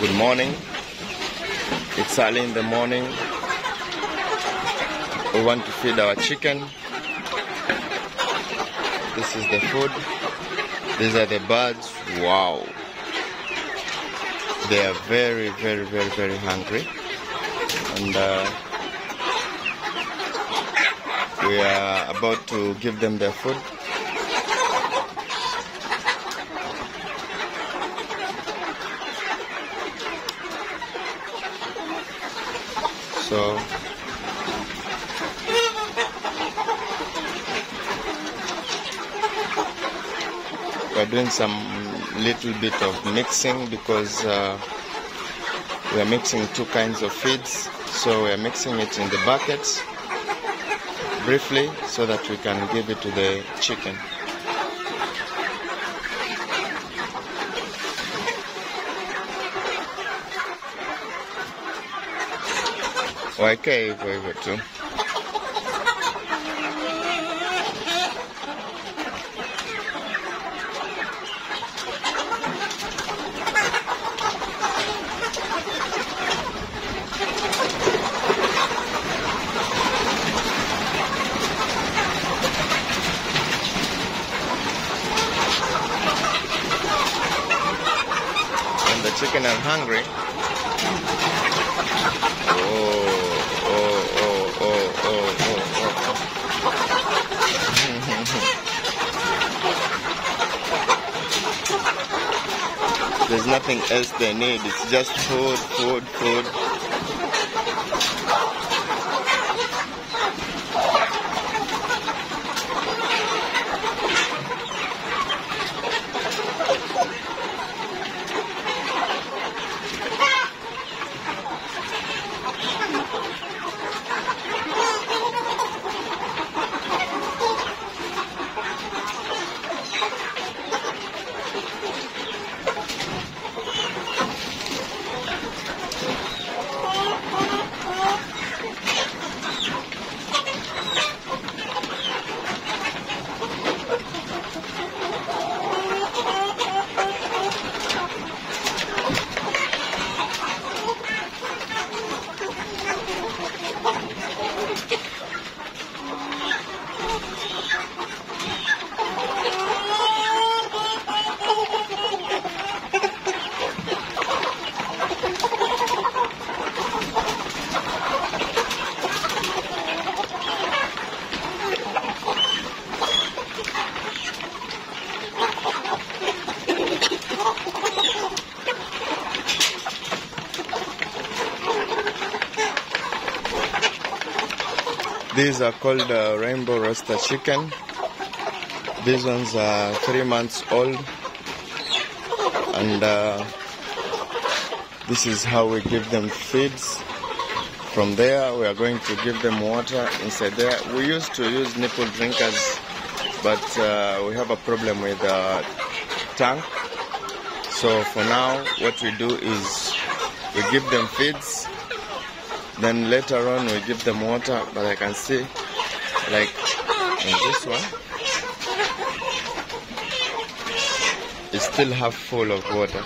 Good morning. It's early in the morning. We want to feed our chicken. This is the food. These are the birds. Wow. They are very, very, very, very hungry. And uh, we are about to give them their food. So we're doing some little bit of mixing because uh, we are mixing two kinds of feeds. So we are mixing it in the buckets briefly so that we can give it to the chicken. Waekee hivyo hivyo tu. When the chicken are hungry, There's nothing else they need. It's just food, food, food. These are called uh, rainbow rooster chicken. These ones are three months old, and uh, this is how we give them feeds. From there, we are going to give them water inside there. We used to use nipple drinkers, but uh, we have a problem with the tank. So for now, what we do is we give them feeds then later on we give them water, but I can see like in this one it's still half full of water.